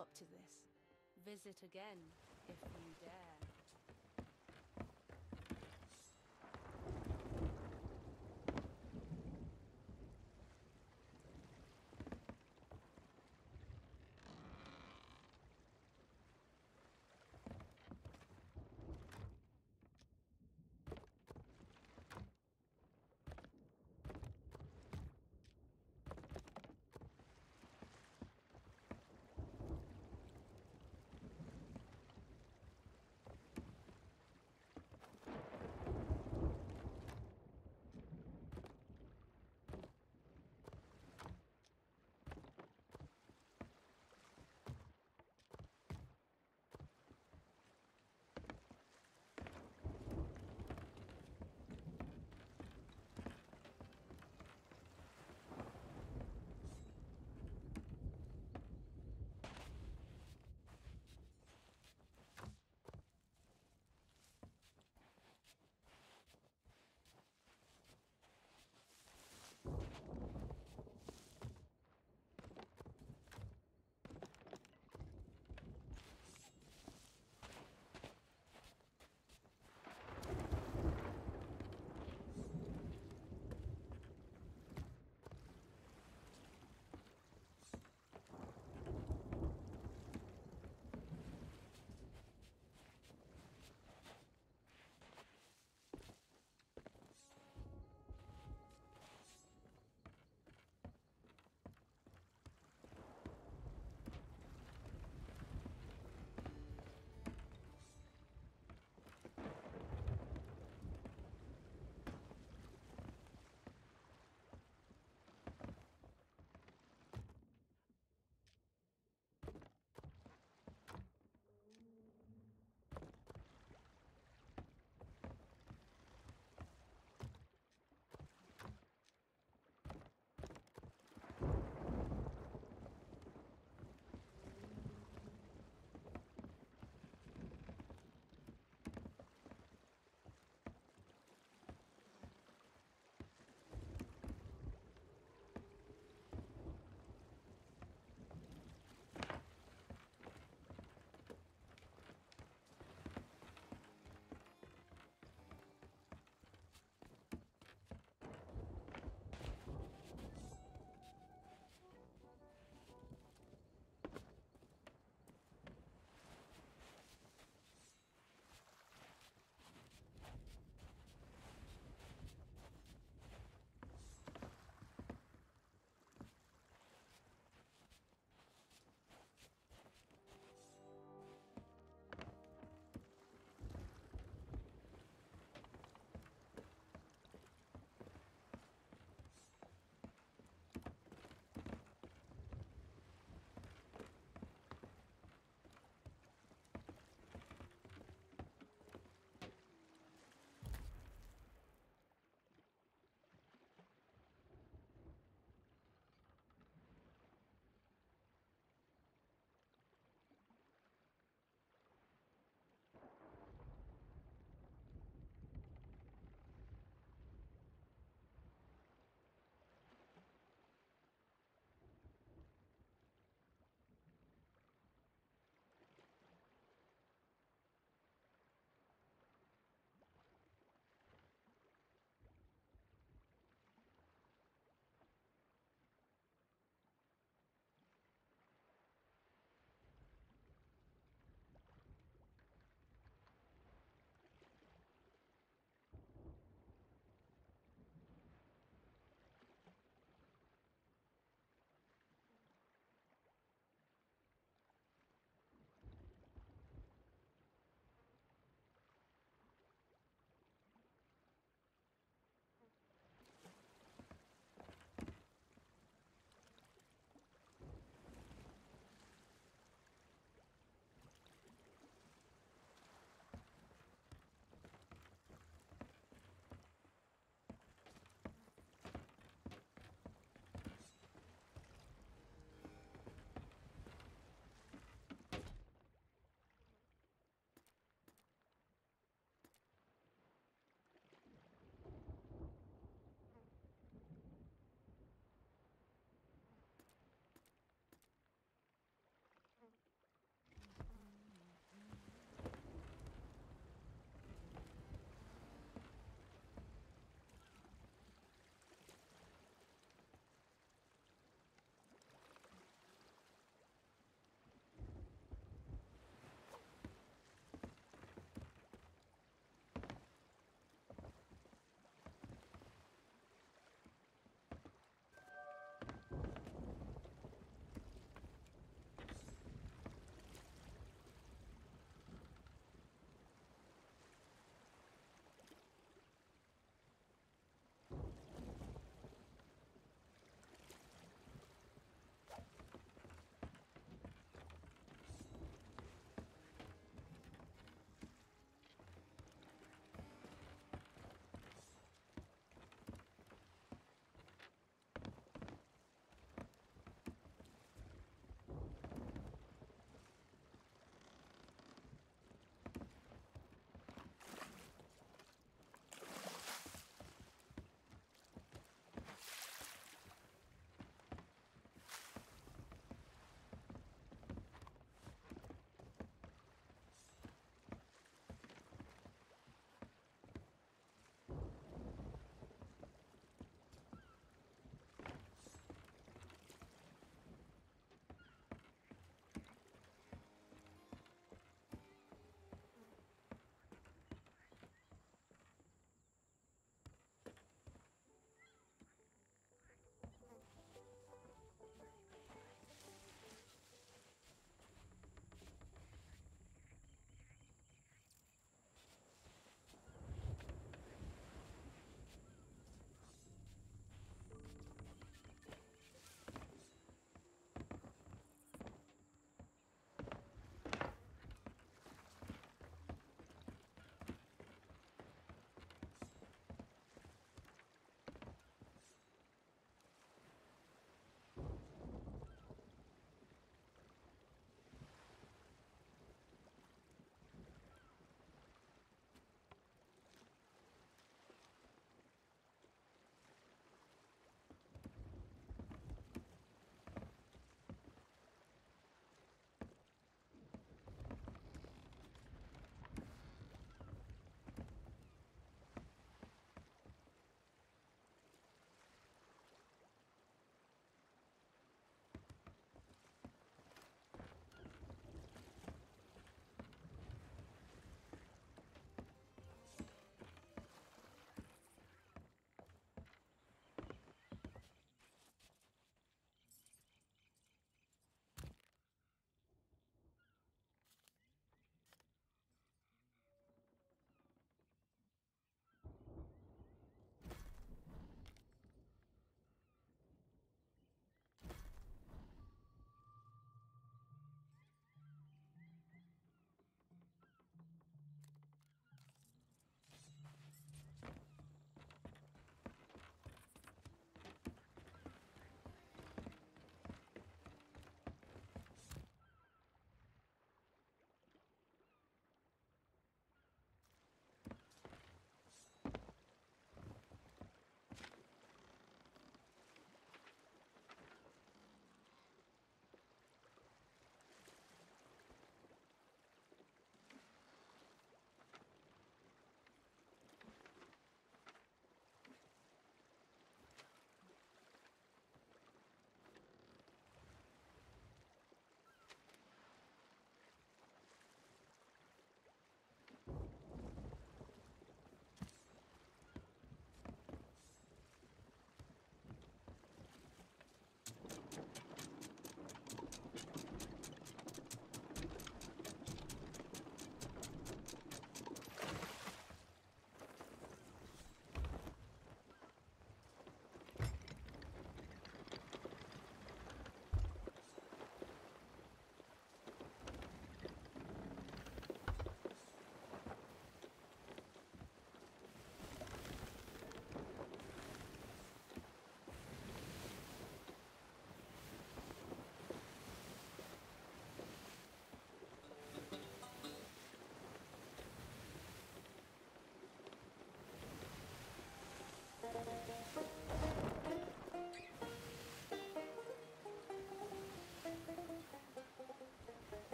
up to this. Visit again, if you dare.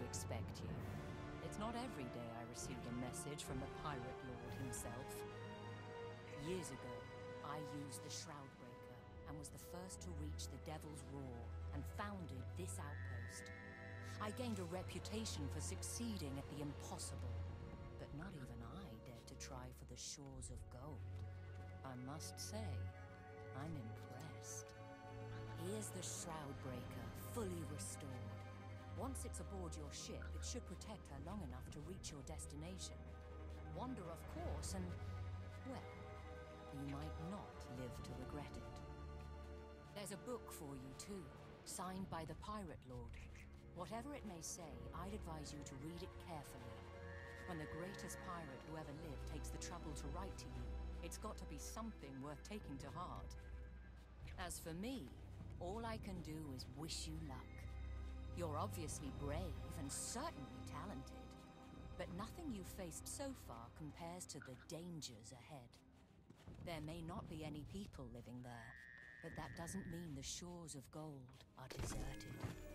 Expect you. It's not every day I receive a message from the Pirate Lord himself. Years ago, I used the Shroudbreaker and was the first to reach the Devil's Roar and founded this outpost. I gained a reputation for succeeding at the impossible, but not even I dared to try for the shores of gold. I must say, I'm impressed. Here's the Shroudbreaker, fully restored. Once it's aboard your ship, it should protect her long enough to reach your destination. Wander off course and, well, you might not live to regret it. There's a book for you, too, signed by the Pirate Lord. Whatever it may say, I'd advise you to read it carefully. When the greatest pirate who ever lived takes the trouble to write to you, it's got to be something worth taking to heart. As for me, all I can do is wish you luck. You're obviously brave and certainly talented, but nothing you've faced so far compares to the dangers ahead. There may not be any people living there, but that doesn't mean the shores of gold are deserted.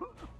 Huh?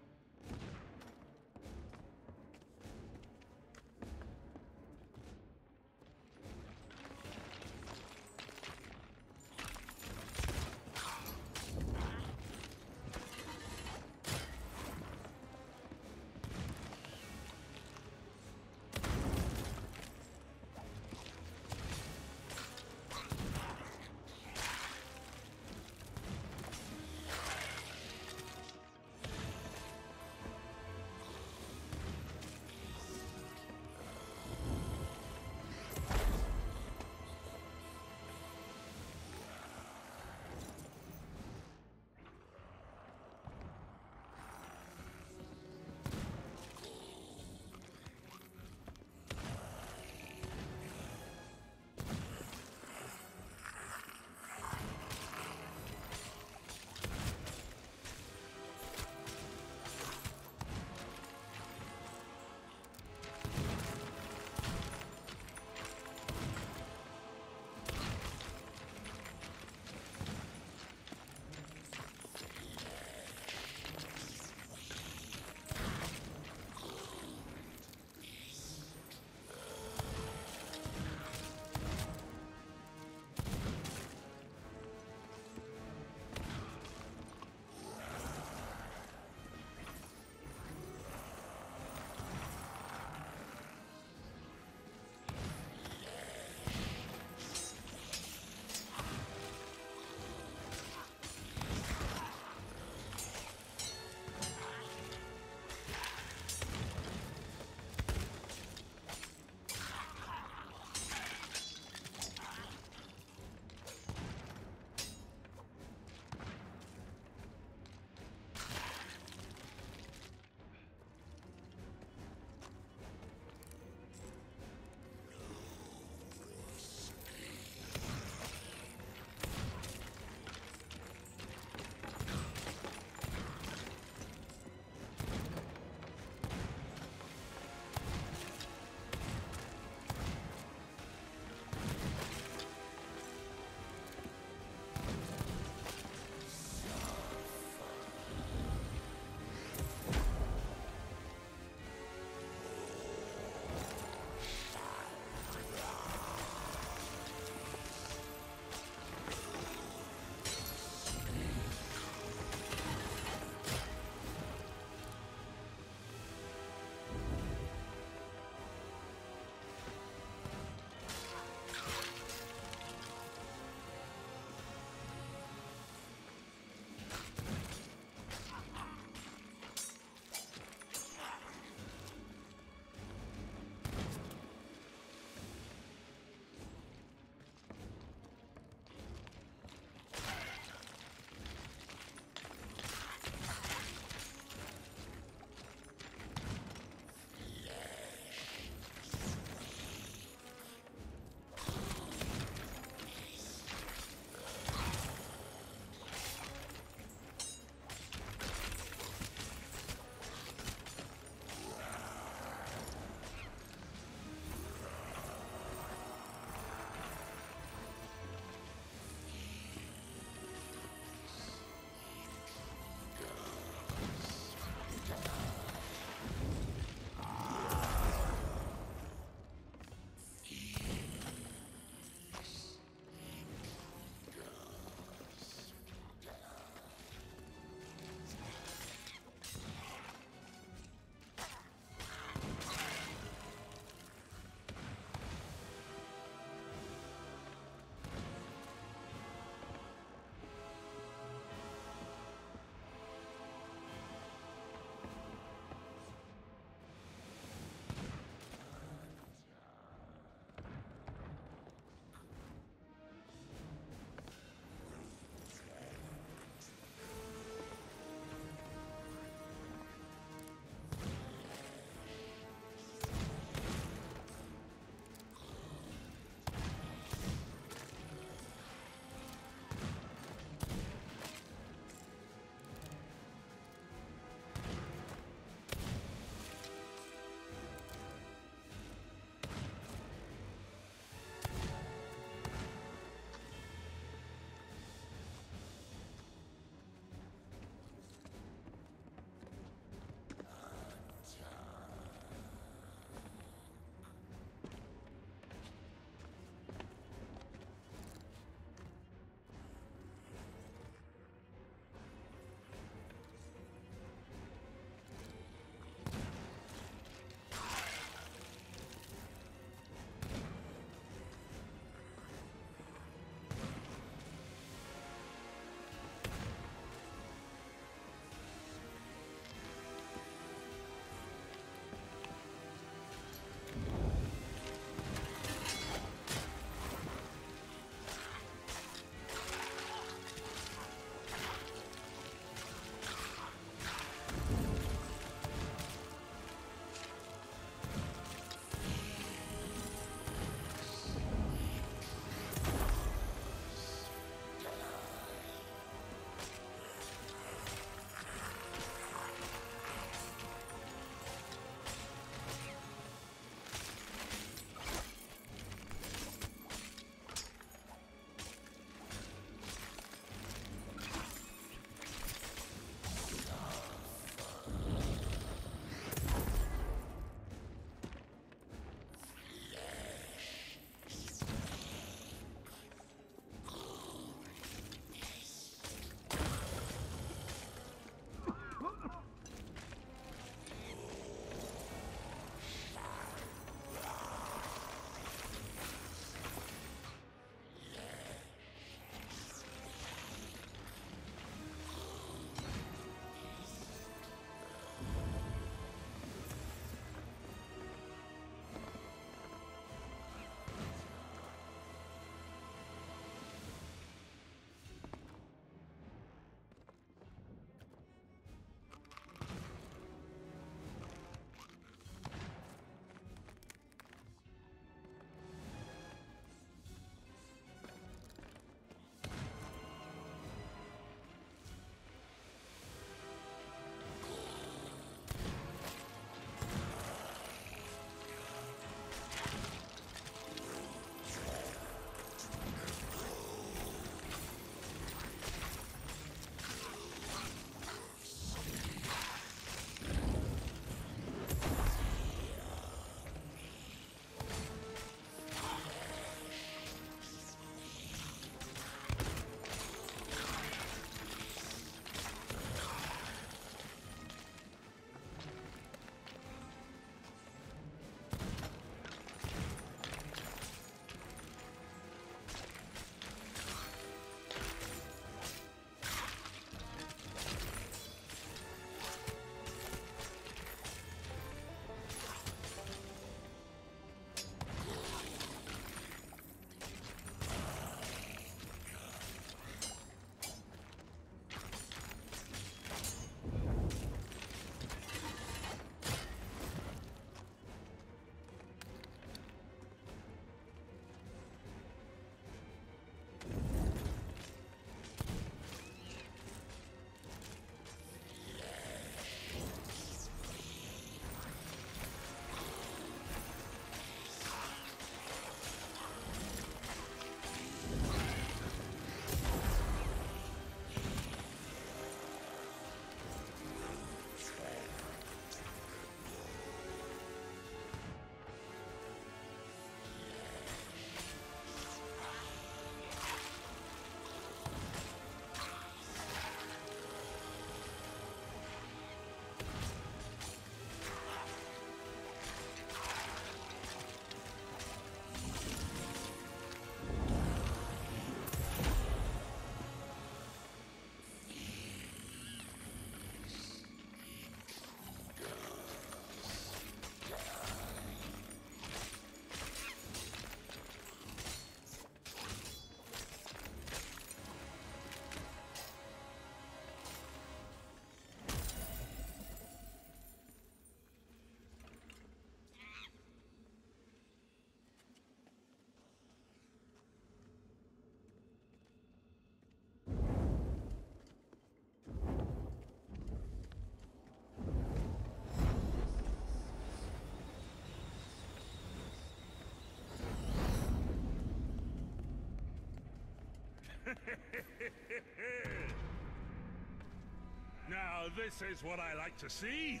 now, this is what I like to see.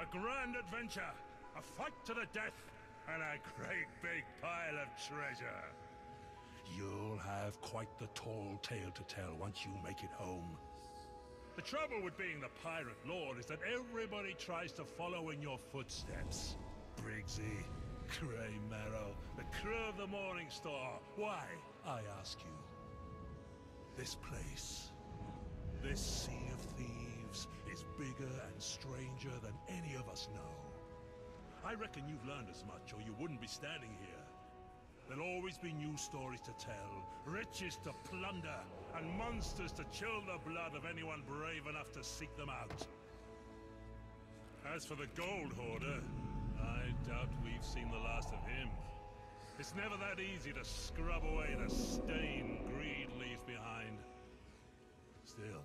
A grand adventure, a fight to the death, and a great big pile of treasure. You'll have quite the tall tale to tell once you make it home. The trouble with being the Pirate Lord is that everybody tries to follow in your footsteps. Briggsy, Grey Marrow, the crew of the Morning Star. Why, I ask you? This place, this sea of thieves, is bigger and stranger than any of us know. I reckon you've learned as much, or you wouldn't be standing here. There'll always be new stories to tell, riches to plunder, and monsters to chill the blood of anyone brave enough to seek them out. As for the Gold Hoarder, I doubt we've seen the last of him. It's never that easy to scrub away the stain greed leaves behind. Still,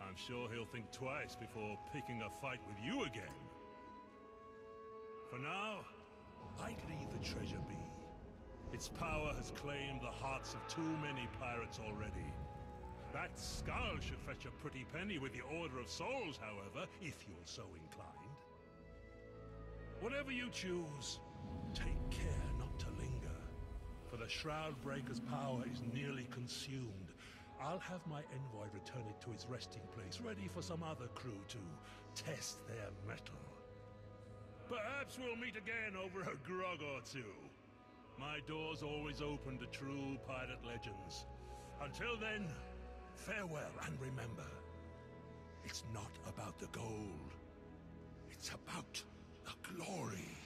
I'm sure he'll think twice before picking a fight with you again. For now, I'd leave the treasure be. Its power has claimed the hearts of too many pirates already. That skull should fetch a pretty penny with the Order of Souls, however, if you're so inclined. Whatever you choose, take care not to linger, for the Shroudbreaker's power is nearly consumed. I'll have my envoy return it to its resting place, ready for some other crew to test their mettle. Perhaps we'll meet again over a grog or two. My door's always open to true pirate legends. Until then, farewell and remember, it's not about the gold. It's about the glory.